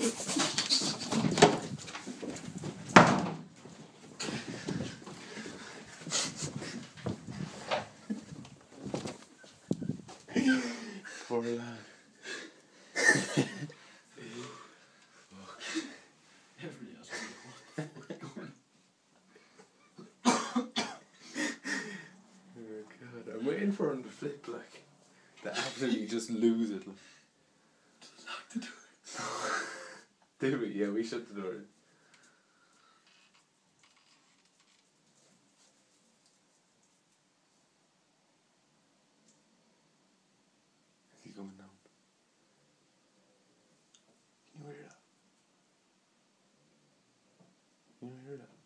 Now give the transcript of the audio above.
For love. Oh, I'm waiting for him to flip, like, they absolutely just lose it. Like. Do we? Yeah, we shut the door. Is he going down? Can you hear that? Can you hear that?